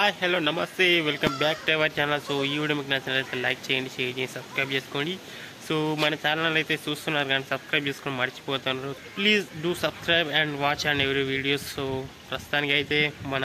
Hi hello నమస్తే. Welcome back to our channel so ఈ video మీకు నచ్చినట్లయితే లైక్ చేయండి షేర్ చేయండి సబ్స్క్రైబ్ చేసుకోండి. సో మన ఛానల్ అయితే చూస్తున్నారు కానీ సబ్స్క్రైబ్ చేసుకొని మర్చిపోతున్నారు. Please do subscribe and watch and every videos so ప్రస్తుతానికి అయితే మన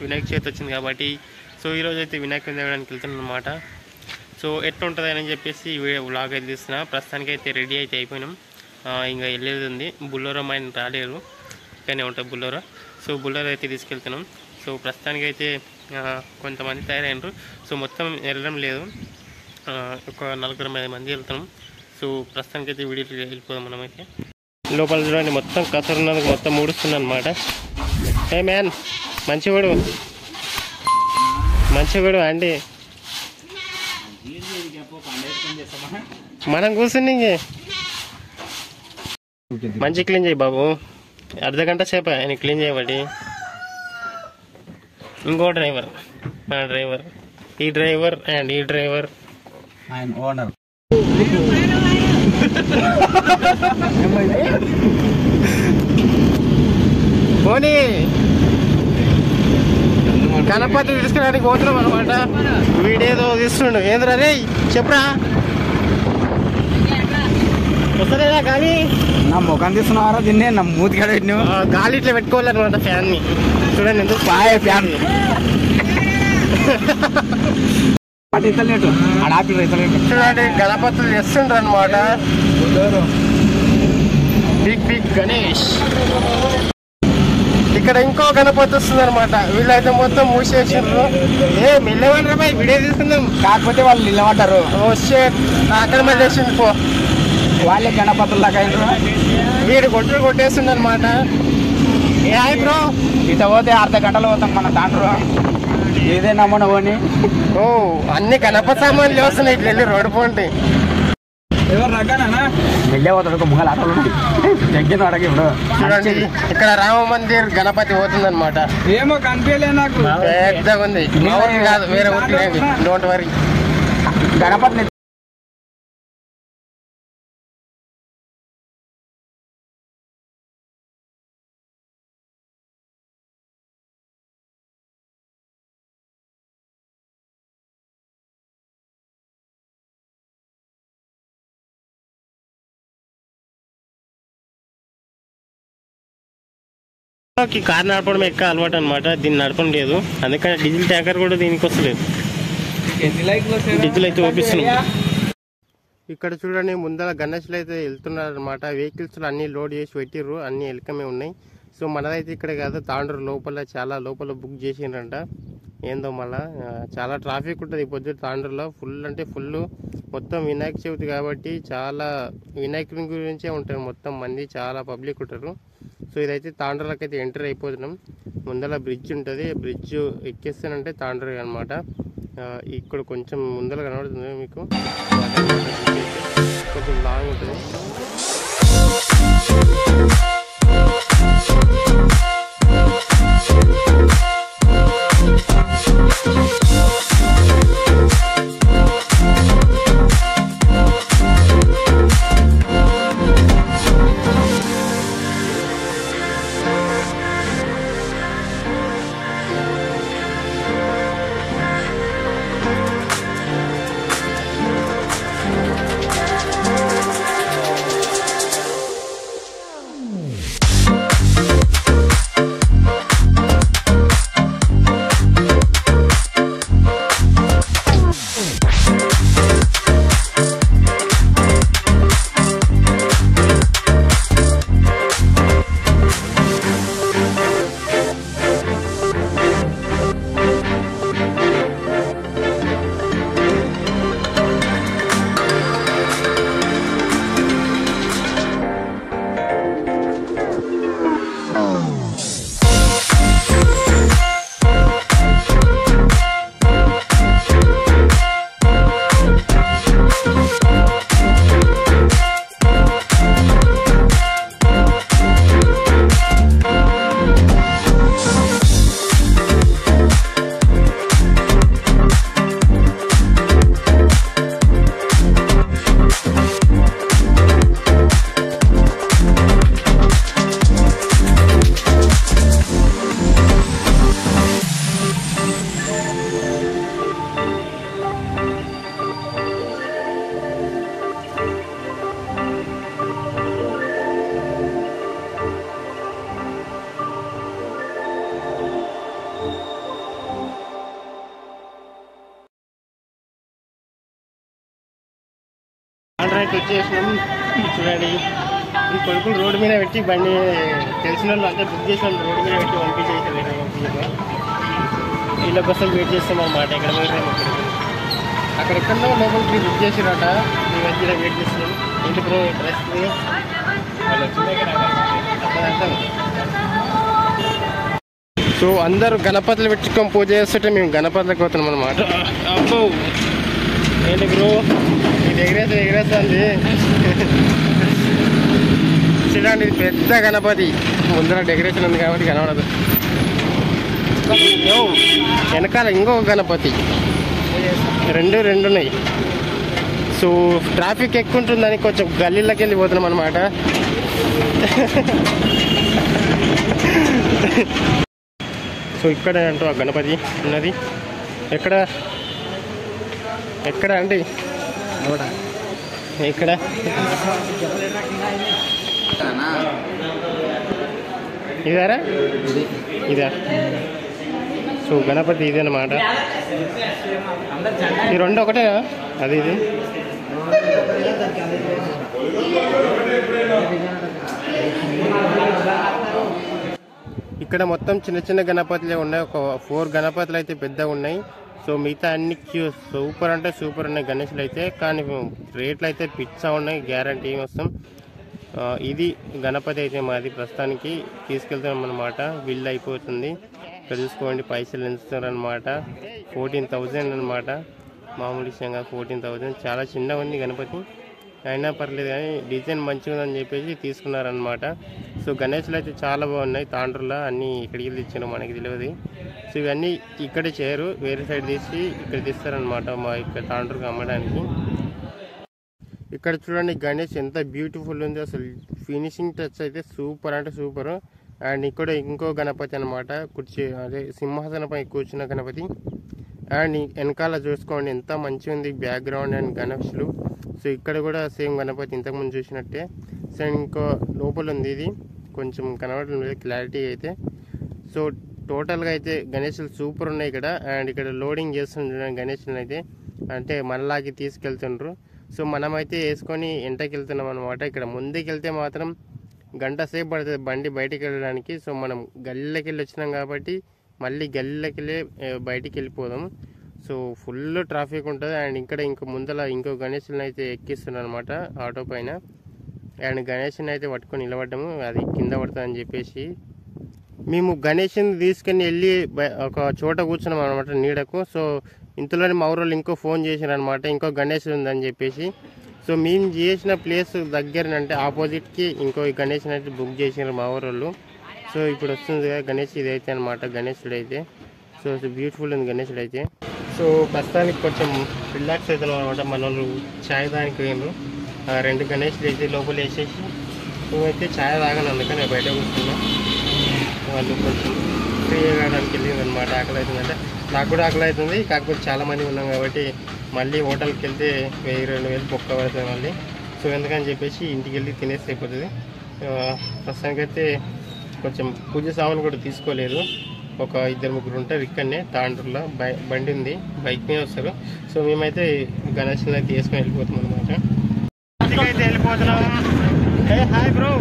వినాయక చవితి వచ్చింది కాబట్టి సో ఈరోజు అయితే వినాయకుని తేవడానికి వెళ్తున్నాను అనమాట సో ఎట్లా ఉంటుంది అని చెప్పేసి వీడియో వ్లాగ్ అయితే తీస్తున్నా. ప్రస్తుతానికి అయితే రెడీ అయితే అయిపోయినాం. ఇంకా వెళ్ళేది ఉంది. బుల్లోరో మైన రాలేరు. ఇక్కడనే ఉంటుంది బుల్లోరో. సో బుల్లోరో అయితే తీసుకెళ్తున్నాం. సో ప్రస్తుతానికి అయితే కొంతమంది తయారైనరు. సో మొత్తం వెళ్ళడం లేదు. ఒక నలుగురు ఐదు మంది వెళ్తున్నాం. సో ప్రస్తుతానికి అయితే వీడియో వెళ్ళిపోదాం మనమైతే. లోపల చూడండి మొత్తం కసరున్నందుకు మొత్తం ముడుస్తుంది అనమాట ఏ మ్యాన్ మంచివాడు. మంచివాడు అండి. మనం కూర్చుని మంచి క్లీన్ చేయి బాబు. అర్ధ గంట సేపు ఆయన క్లీన్ చేయబట్టి ఇంకో డ్రైవర్. మన డ్రైవర్. ఈ డ్రైవర్ అండ్ ఈ డ్రైవర్. ఆయన ఓనర్. పోనీ. గణపతి తీసుకురానికి పోతున్నాం అనమాట వీడేదో తీస్తుండు. ఏంద్రా రే? చెప్పురా. వస్తలేదా కానీ నా ముఖం తీస్తున్నావారా? దీన్ని నా మూతి కడ పెట్టినావు. ఆ, గాలి ఇట్లా పెట్టుకోవాలన్నమాట ఫ్యాన్ని చూడండి ఎందుకు పాయ ఫ్యాన్ ఇస్తలేటు ఆడ ఆపిల్ చూడండి గణపతులు చేస్తుండ్రు అనమాట బిగ్ బిగ్ గణేష్. ఇక్కడ ఇంకో గణపతి వస్తుంది అనమాట వీళ్ళైతే మొత్తం మూసేసిండ్రు. ఏ మెల్లవండి బాయ్ వీడియో తీసుకుందాం కాకపోతే వాళ్ళు నిలబడ్డారు. షేట్ అక్కడ మళ్ళీ వేసింది పో. వాళ్ళే గణపతులు దాకా వీడు కొట్టుడు కొట్టేస్తుంది అనమాట బ్రో ఇట పోతే అర్ధ గంటలు పోతాం మన దాంట్లో. ఏదే నమ్మను పోని? ఓ అన్ని గణపతి సామాన్లు వస్తున్నాయి ఇట్లా వెళ్ళి రోడ్డు పోండి. ఎవరు రకానా వెళ్ళే పోతాడు ఒక ముంగల ఆటోలు తగ్గిన వాడకి ఇప్పుడు. చూడండి ఇక్కడ రామ మందిర్ గణపతి పోతుంది అనమాట ఏమో కనిపించలే నాకు. పెద్దగా ఉంది. మా ఊరికి కాదు వేరే ఊరికి డోంట్ వరీ గణపతిని ఈ కార్ నడపడం ఎక్కువ అలవాటు అనమాట దీన్ని నడపడం లేదు. అందుకని డీజిల్ ట్యాంకర్ కూడా దీనికి వస్తలేదు. ఎన్ని లైక్లు డీజిల్ అయితే ఓపిస్తున్నాం. ఇక్కడ చూడండి ముందర గణేష్లు అయితే వెళ్తున్నారు అనమాట వెహికల్స్ అన్ని లోడ్ చేసి పెట్టిర్రు. అన్ని ఎలకమే ఉన్నాయి. సో మనదైతే ఇక్కడ కాదు తాండ్రు లోపల చాలా లోపల బుక్ చేసిండ్రంట. ఏందో మళ్ళా చాలా ట్రాఫిక్ ఉంటుంది ఈ పొద్దు తాండ్రులో. ఫుల్ అంటే ఫుల్ మొత్తం వినాయక చవితి కాబట్టి చాలా వినాయకుని గురించే ఉంటారు మొత్తం మంది చాలా పబ్లిక్ ఉంటారు. సో ఇదైతే తాండ్రలోకి అయితే ఎంటర్ అయిపోతున్నాం. ముందర బ్రిడ్జ్ ఉంటుంది. బ్రిడ్జ్ ఎక్కేస్తానంటే తాండ్ర అనమాట ఇక్కడ కొంచెం ముందర కనబడుతుంది మీకు? కొంచెం లాంగ్ ఉంటుంది. అయితే వచ్చేసినాం చూడండి. ఈ కొడుకులు రోడ్డు మీద పెట్టి బండి తెలిసిన వాళ్ళు అంతా బుక్ చేసిన రోడ్డు మీద పెట్టి పంపించేసారు వీళ్ళ కోసం వెయిట్ చేస్తాం అన్నమాట. ఇక్కడ పోయినా అక్కడ ఎక్కడో లోపలికి బుక్ చేసిరట మీ మధ్యలో వెయిట్ చేస్తున్నాం. ఏంటి బ్రో డ్రెస్ వాళ్ళు సో అందరూ గణపతులు పెట్టుకొని పూజ చేస్తుంటే మేము గణపతులకు పోతున్నాం అనమాట అబ్బో. ఏంటి బ్రో? ఇది ఎగిరేసి ఎగిరేస్తుంది చూడండి ఇది పెద్ద గణపతి. ముందర డెకరేషన్ ఉంది కాబట్టి కనబడదు. యో, వెనకాల ఇంకొక గణపతి. రెండు రెండు ఉన్నాయి. సో ట్రాఫిక్ ఎక్కువ ఉంటుందని కొంచెం గల్లీలోకి వెళ్ళిపోతున్నాం అనమాట సో ఇక్కడ అంటూ ఆ గణపతి ఉన్నది. ఎక్కడ? ఎక్కడ అండి ఇక్కడ. ఇదారా? ఇదా. సో గణపతి ఇదన్నమాట ఈ రెండు ఒకటే అది ఇది. ఇక్కడ మొత్తం చిన్న చిన్న గణపతులే ఉన్నాయి. ఒక ఫోర్ గణపతులు అయితే పెద్దగా ఉన్నాయి. సో మిగతా అన్ని క్యూ సూపర్ అంటే సూపర్ ఉన్నాయి. గణేష్లు అయితే కానీ రేట్లు అయితే పిచ్చా ఉన్నాయి. గ్యారంటీ వస్తాం ఇది గణపతి అయితే మాది. ప్రస్తుతానికి తీసుకెళ్తున్నాం అనమాట బిల్ అయిపోతుంది. ఇక్కడ చూసుకోండి పైసలు ఎంచుతారనమాట ఫోర్టీన్ థౌజండ్ అనమాట మామూలు విషయంగా ఫోర్టీన్ థౌజండ్. చాలా చిన్నగా ఉంది గణపతి. అయినా పర్లేదు కానీ డిజైన్ మంచిగా ఉందని చెప్పేసి తీసుకున్నారనమాట సో గణేష్లు అయితే చాలా బాగున్నాయి. తాండ్రులా అన్నీ ఇక్కడికి వెళ్ళి ఇచ్చారు మనకి తెలియదు. సో ఇవన్నీ ఇక్కడే చేయరు వేరే సైడ్ తీసి ఇక్కడ తీస్తారనమాట మా ఇక్కడ తాండ్రుకు అమ్మడానికి. ఇక్కడ చూడండి గణేష్ ఎంత బ్యూటిఫుల్ ఉంది. అసలు ఫినిషింగ్ టచ్ అయితే సూపర్ అంటే సూపర్ అండ్ ఇక్కడ ఇంకో గణపతి అనమాట కుర్చీ అదే సింహాసనపై కూర్చున్న గణపతి. అండ్ వెనకాల చూసుకోండి ఎంత మంచిగా ఉంది బ్యాక్గ్రౌండ్ అండ్ గణేష్లు. సో ఇక్కడ కూడా సేమ్ గణపతి ఇంతకుముందు చూసినట్టే. సో ఇంకో లోపల ఉంది ఇది కొంచెం కనబడడం లేదు క్లారిటీ అయితే. సో టోటల్గా అయితే గణేషులు సూపర్ ఉన్నాయి ఇక్కడ. అండ్ ఇక్కడ లోడింగ్ చేస్తుండ్రు గణేషులను అయితే అంటే మనలాగి తీసుకెళ్తుండ్రు. సో మనమైతే వేసుకొని ఎంటకి వెళ్తున్నాం అనమాట ఇక్కడ ముందుకు వెళ్తే మాత్రం గంట సేపు పడుతుంది బండి బయటికి వెళ్ళడానికి. సో మనం గల్లీలోకి వెళ్ళి వచ్చినాం కాబట్టి మళ్ళీ గల్లీలోకి వెళ్ళి బయటికి వెళ్ళిపోదాం. సో ఫుల్ ట్రాఫిక్ ఉంటుంది. అండ్ ఇక్కడ ఇంకో ముందల ఇంకో గణేషులను అయితే ఎక్కిస్తున్నారు అనమాట ఆటో పైన. అండ్ గణేష్ని అయితే పట్టుకొని నిలబడ్డాము. అది కింద పడుతుందని చెప్పేసి. మేము గణేష్ని తీసుకుని వెళ్ళి ఒక చోట కూర్చున్నాం అనమాట నీడకు. సో ఇంతలోనే మా ఊరోళ్ళు ఇంకో ఫోన్ చేశారు అనమాట ఇంకో గణేష్ ఉందని చెప్పేసి. సో మేము చేసిన ప్లేస్ దగ్గర అంటే ఆపోజిట్కి ఇంకో గణేష్ అయితే బుక్ చేసినారు మా ఊరోళ్ళు. సో ఇప్పుడు వస్తుంది కదా గణేష్ ఇది అయితే అనమాట గణేశుడు అయితే సో బ్యూటిఫుల్ ఉంది గణేశుడు అయితే సో ప్రస్తుతానికి కొంచెం రిలాక్స్ అవుతున్నాం అనమాట మన వాళ్ళు ఛాయ్ దానికి పోయినారు ఆ రెండు గణేష్లు అయితే లోపల వేసేసి నువ్వైతే ఛాయ్ తాగను అందుకని నేను బయట కూర్చున్నాను వాళ్ళు కొంచెం ఫ్రీ కావడానికి వెళ్ళింది అనమాట ఆకలి అవుతుందంటే నాకు కూడా ఆకలి అవుతుంది కాకపోతే చాలా మంది ఉన్నాం కాబట్టి మళ్ళీ హోటల్కి వెళ్తే వెయ్యి రెండు వేలు బొక్క పడుతుంది మళ్ళీ. సో ఎందుకని చెప్పేసి ఇంటికి వెళ్ళి తినేసి అయిపోతుంది. ప్రస్తుతానికైతే కొంచెం పూజ సామాన్ కూడా తీసుకోలేదు. ఒక ఇద్దరు ముగ్గురు ఉంటారు ఇక్కడనే తాండ్రులో బై బండి ఉంది. బైక్ మీద వస్తారు. సో మేమైతే గణేష్ని అయితే తీసుకొని వెళ్ళిపోతున్నాం అనమాట అయితే వెళ్ళిపోతున్నాం. హాయ్ బ్రో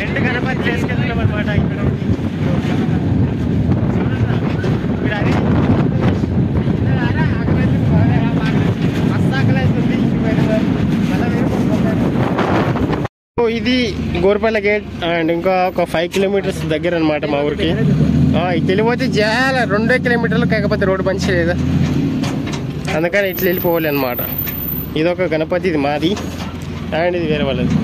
రెండు గణపతి చేసుకెళ్తున్నాం అనమాట ఇక్కడ. ఇది గోరపల్లి గేట్ అండ్ ఇంకా ఒక ఫైవ్ కిలోమీటర్స్ దగ్గర అనమాట మా ఊరికి. తెలిపోతే ఇది చాలా రెండే కిలోమీటర్లు కాకపోతే రోడ్డు మంచి లేదా? అందుకని ఇట్లా వెళ్ళిపోవాలి అనమాట ఇది ఒక గణపతి ఇది మాది. అండ్ ఇది వేరే వాళ్ళది.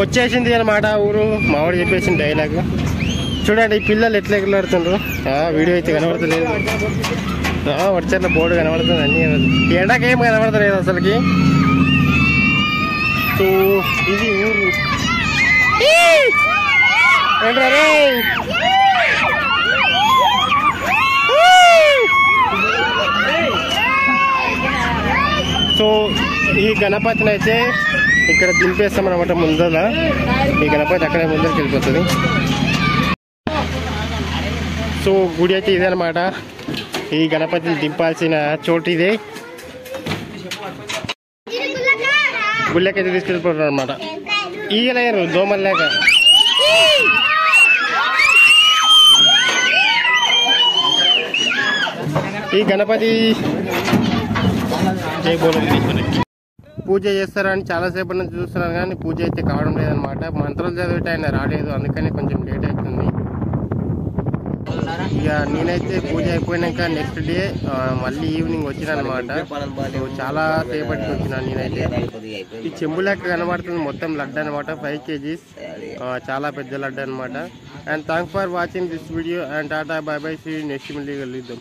వచ్చేసింది అనమాట ఊరు. మావాడు చెప్పేసింది డైలాగ్ చూడండి ఈ పిల్లలు ఎట్లా ఎగులాడుతుండ్రు ఆ, వీడియో అయితే కనబడతలేదు. వచ్చేట్ల బోర్డు కనబడుతుంది అన్ని కనబడుతుంది. ఈ ఎండకేం కనబడతలేదు అసలుకి. సో ఇది ఊరు. ఏంట్రా రే సో ఈ గణపతిని అయితే ఇక్కడ దింపేస్తాం అనమాట ముందర. ఈ గణపతి అక్కడే ముందరికి వెళ్ళిపోతుంది. సో గుడి అయితే ఇదే అనమాట ఈ గణపతిని దింపాల్సిన చోటు ఇది. గుళ్ళకైతే తీసుకెళ్ళిపోతున్నారు అనమాట ఈగలేరు దోమలు లేక ఈ గణపతి జై బోలం పూజ చేస్తారని చాలాసేపటి నుంచి చూస్తున్నాను కానీ పూజ అయితే కావడం లేదనమాట మంత్రాలు చదివితే ఆయన రాలేదు అందుకని కొంచెం లేట్ అవుతుంది ఇక నేనైతే పూజ అయిపోయినాక నెక్స్ట్ డే మళ్ళీ ఈవినింగ్ వచ్చిన అనమాట చాలా సేపటికి వచ్చిన నేనైతే. ఈ చెంబు లెక్క కనబడుతుంది మొత్తం లడ్డు అనమాట ఫైవ్ కేజీస్. చాలా పెద్ద లడ్డు అనమాట and thanks for watching this video and Tata bye bye see next మళ్ళీ కలుద్దాం